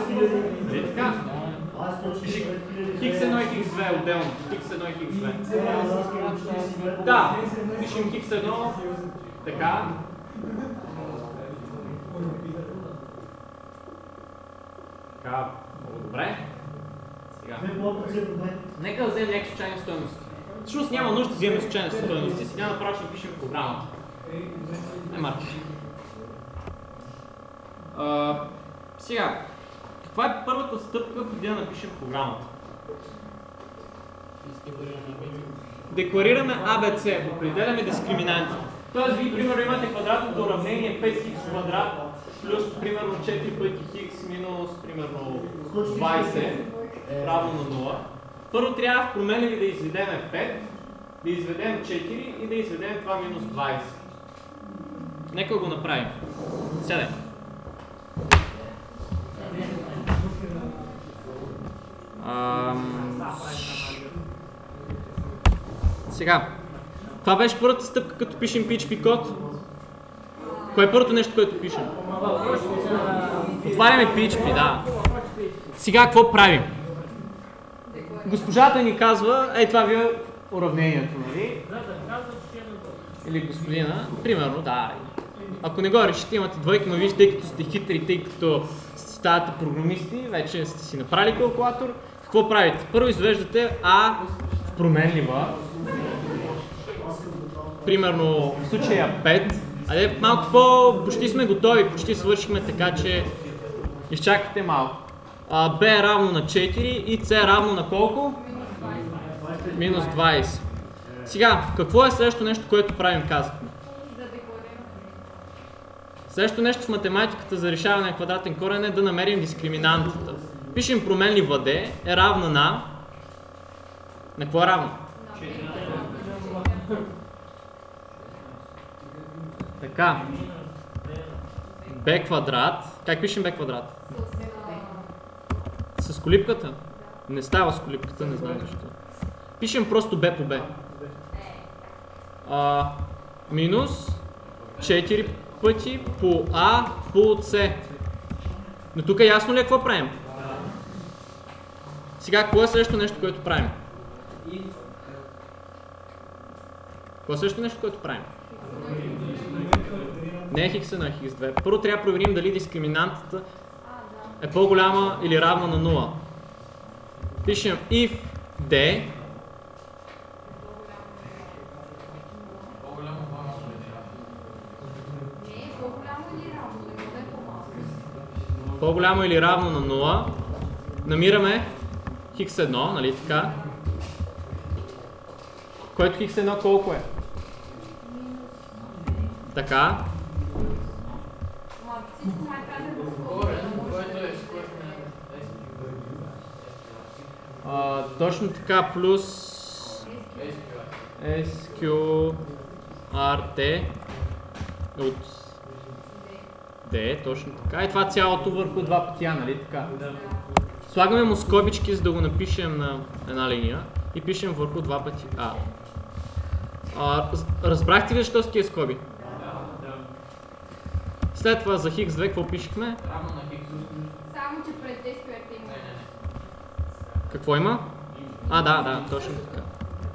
е така, Аз точно Пиши 5000. x1 и x2 отделно. x1 и x2. Да, пишем x1, така. Така, много добре. Сега. Нека да вземем някакви случайни стоености. Всъщност няма нужда да вземем случайни стоености, сега направо ще пишем програмата. Не марки. Сега, каква е първата стъпка преди да напишем програмата? Декларираме ABC, определяме дискриминанти. Тоест, вие, примерно, имате квадратното уравнение 5х квадрат плюс, примерно, 4 пъти х минус, примерно, 20 равно на 0. Първо трябва в променливи да изведем 5, да изведем 4 и да изведем това минус 20. Нека го направим. Сядай. Ам... Сега. Това беше първата стъпка, като пишем PHP код. Кое е първото нещо, което пишем? Отваряме PHP, да. Сега какво правим? Госпожата ни казва, ей това ви е уравнението, нали? Да, да казват, че е. Или господина, примерно, да. Ако не го решите, имате двойка, но вижте, тъй като сте хитри, тъй като ставате програмисти, вече сте си направили калкулатор. Какво правите? Първо извеждате А в променлива. Примерно в случая 5. Айде малко по... почти сме готови, почти свършихме така, че изчакайте малко. Б е равно на 4 и С е равно на колко? Минус 20. Сега, какво е следващото нещо, което правим, казахме? Следващото нещо в математиката за решаване на квадратен корен е да намерим дискриминантата. Пишем променлива d е равна на... На какво е равна? Така. b квадрат. Как пишем b квадрат? Колипката? Не става с колипката, не знам защо. Пишем просто b по b. А, минус 4 пъти по А по С. Но тук е ясно ли е какво правим? Сега, какво е следващото нещо, което правим? Какво е следващото нещо, което правим? Не е x1, е x2. Първо трябва да проверим дали дискриминантата е по-голяма или равна на 0. Пишем if d по-голямо или равно на 0, намираме x1, нали така? Който x1 колко е? Така. А, точно така, плюс. SQRT от D, точно така. И това цялото върху два пъти А, нали така? Слагаме му скобички, за да го напишем на една линия и пишем върху два пъти А. а раз- разбрахте ли защо с тия скоби? След това за хикс 2 какво пишехме? Равно на хикс. Само, че пред SQRT Какво има? А, да, да, точно така.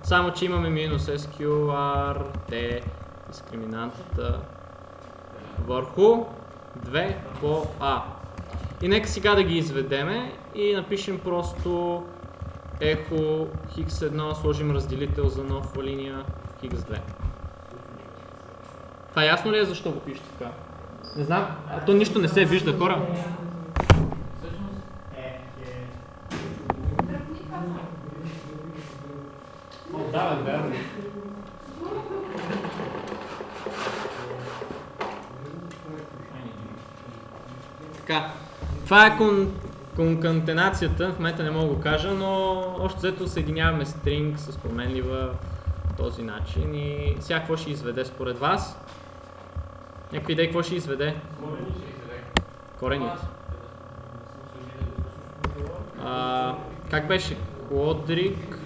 Само, че имаме минус SQRT, дискриминантата върху 2 по А. И нека сега да ги изведеме и напишем просто ехо хикс 1, сложим разделител за нова линия хикс 2. Това ясно ли е защо го пише така? Не знам, а то нищо не се вижда хора. Да, бе. Така, това е кон, конкатенацията, в момента не мога да го кажа, но още взето съединяваме string с променлива по този начин и сега какво ще изведе според вас? Някой идея какво ще изведе? ще изведе. Корените. А, как беше? Квадрик.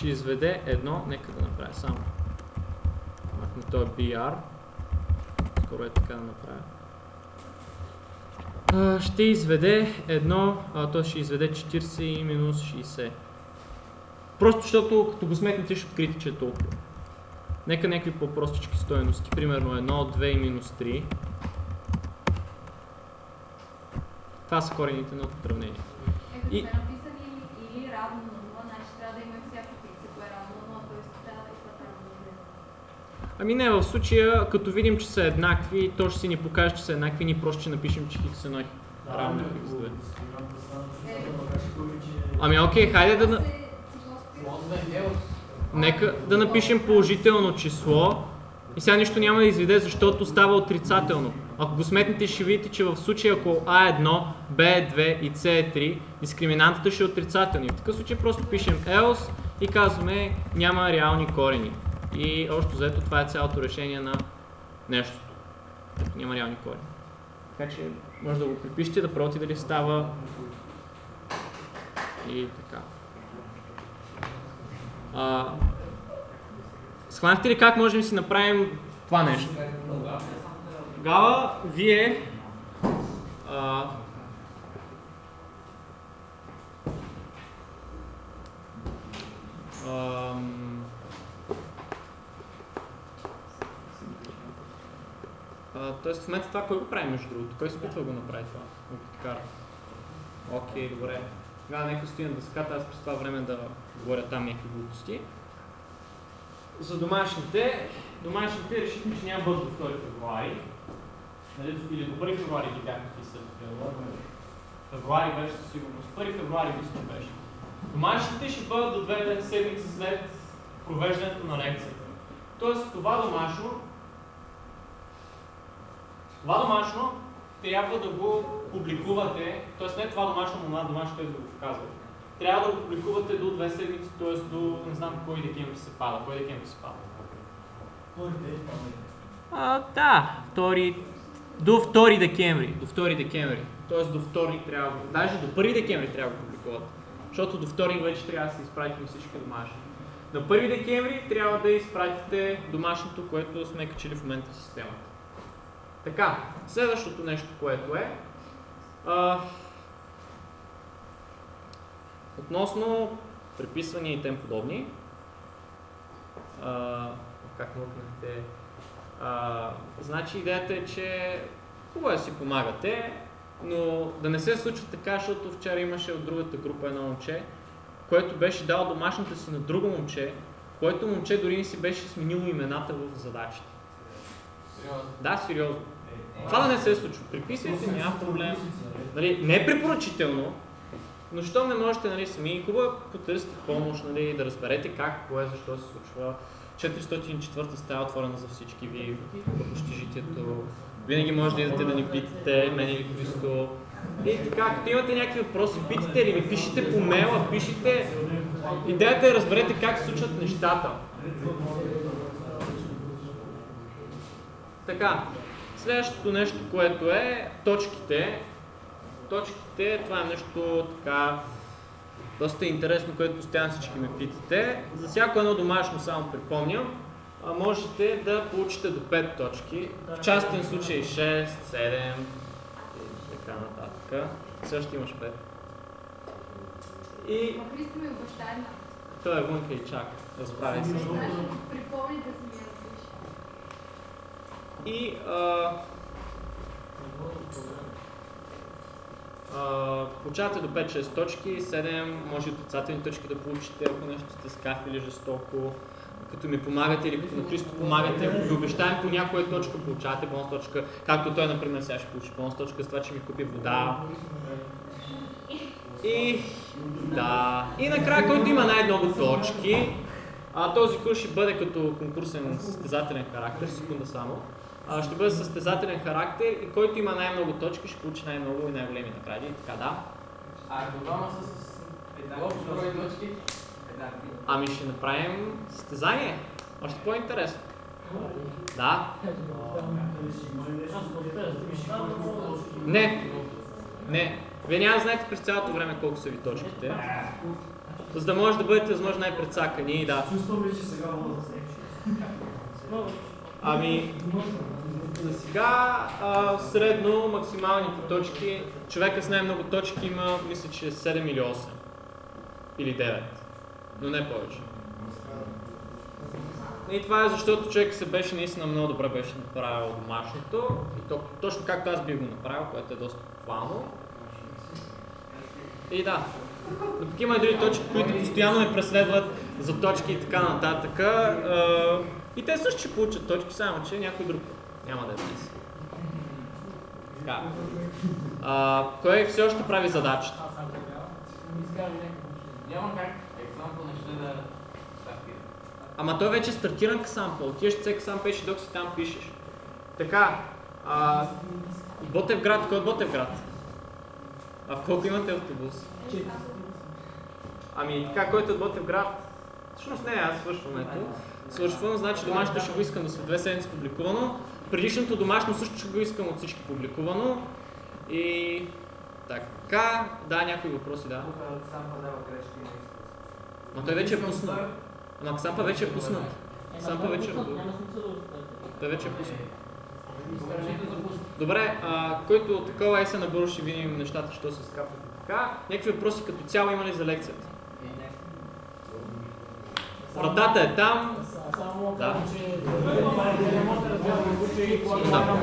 Ще изведе едно, нека да направя само. Махна той BR. Скоро е така да направя. А, ще изведе едно, а, то ще изведе 40 и минус 60. Просто защото като го сметнете ще открите, че е толкова. Нека някакви по-простички стоености, примерно 1, 2 и минус 3. Това са корените на уравнение. Ето И- сме написали или, или равно на 0, значи трябва да има всяко хикс, ако е равно на 0, т.е. трябва да е равно на 0. Ами не, в случая, като видим, че са еднакви, то ще си ни покаже, че са еднакви, ние просто ще напишем, че хикс 1 е равно на хикс 2. Ами окей, хайде да... Нека да напишем положително число и сега нищо няма да изведе, защото става отрицателно. Ако го сметнете, ще видите, че в случая ако А е 1, Б е 2 и С е 3, дискриминантата ще е отрицателна. И в такъв случай просто пишем else и казваме няма реални корени. И общо взето това е цялото решение на нещото. Като няма реални корени. Така че може да го припишете, да пробвате дали става и така. А, схванахте ли как можем да си направим това нещо? Тогава вие а, ам, Тоест в момента това кой го прави между другото? Кой се опитва да го направи това? Библиотекар. Окей, добре. Тогава нека стои на дъската, аз през това време да говоря там някакви глупости. За домашните, домашните решихме, че няма бъдат до 2 февруари. Нали, или до 1 февруари ги бяхме писали. Февруари беше със сигурност. 1 февруари мисля беше. Домашните ще бъдат до две седмици след провеждането на лекцията. Тоест това домашно това домашно трябва да го публикувате, т.е. не това домашно, но това домашно, което да го показва. Трябва да го публикувате до две седмици, т.е. до не знам кой декември се пада. Кой декември се пада? А, да, втори, до 2 декември. До 2 декември. Тоест до 2 трябва, даже до 1 декември трябва да го публикувате. Защото до 2 вече трябва да се изпратим всички домашни. На 1 декември трябва да изпратите домашното, което сме качили в момента в системата. Така, следващото нещо, което е, а, относно преписвания и тем подобни, а, как мъркнахте, а, значи идеята е, че хубаво е си помагате, но да не се случва така, защото вчера имаше от другата група едно момче, което беше дал домашната си на друго момче, което момче дори не си беше сменило имената в задачите. Да, сериозно. Това да не се случва. Приписвайте, няма проблем. Нали, не е препоръчително, но щом не можете нали, сами, хубаво е потърсите помощ, нали, да разберете как, кое, защо се случва. 404 стая е отворена за всички ви в общежитието. Винаги може да идете да ни питате, мен или Христо. И така, като имате някакви въпроси, питате или ми пишете по мейла, пишете. Идеята е да разберете как се случват нещата. Така, следващото нещо, което е точките. Точките, това е нещо така доста интересно, което постоянно всички ме питате. За всяко едно домашно, само припомням, можете да получите до 5 точки. В частен случай 6, 7 и така нататък. Също имаш 5. И той е вънка и чака. Разправи се. Припомни да си. И получавате до 5-6 точки, 7 може и отрицателни точки да получите, ако нещо сте скафили жестоко, като ми помагате или като на Христо помагате, ако ви обещаем по някоя точка, получавате бонус точка, както той, например, сега ще получи бонус точка с това, че ми купи вода. И да. И накрая, който има най-много точки, а, този курс ще бъде като конкурсен състезателен характер, секунда само. А, ще бъде състезателен характер и който има най-много точки, ще получи най-много и най-големи награди. Така, да. А ако двама са с еднакви Общ брой точки. еднакви. Ами ще направим състезание. Още по-интересно. Да. Не. Не. Вие няма да знаете през цялото време колко са ви точките. За да може да бъдете възможно най-предсакани и да. Чувствам ли, че сега мога да се Ами, за сега а, средно максималните точки, човека с най-много точки има, мисля, че 7 или 8. Или 9. Но не повече. И това е защото човек се беше наистина много добре беше направил домашното. И то, точно както аз би го направил, което е доста похвално. И да. Но пък има и други точки, които постоянно ме преследват за точки и така нататък. И те също ще получат точки, само че някой друг няма да е днес. Така. А, кой все още прави задачата? Няма как екзампъл не ще да стартира. Ама той вече е стартиран касампъл. Отиваш в цек сам пеше, докато си там пишеш. Така. А, Ботевград, кой е от Ботевград? А в колко имате автобус? Ами така, който е от Ботевград, всъщност не, аз свършвам ето. Свършвам, значи домашното ще го искам да след две седмици публикувано. Предишното домашно също ще го искам от всички публикувано. И така, да, някои въпроси, да. Тук сам подава грешки на изкуство. Но той вече е пуснат. Ама Ксампа вече е пуснат. Ксампа вече е смисъл да вече е пуснат. Добре, а, който такова е се ще видим нещата, що се скапват и така. Някакви въпроси като цяло има ли за лекцията? Вратата е там. Да. Да,